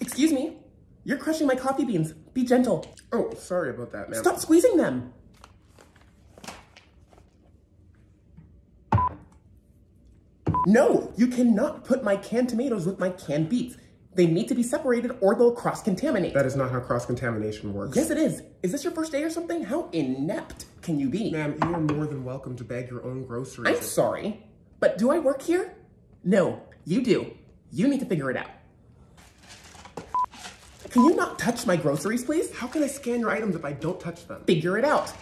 Excuse me. You're crushing my coffee beans. Be gentle. Oh, sorry about that, ma'am. Stop squeezing them. No, you cannot put my canned tomatoes with my canned beets. They need to be separated or they'll cross-contaminate. That is not how cross-contamination works. Yes, it is. Is this your first day or something? How inept can you be? Ma'am, you are more than welcome to bag your own groceries. I'm sorry, but do I work here? No, you do. You need to figure it out. Can you not touch my groceries, please? How can I scan your items if I don't touch them? Figure it out.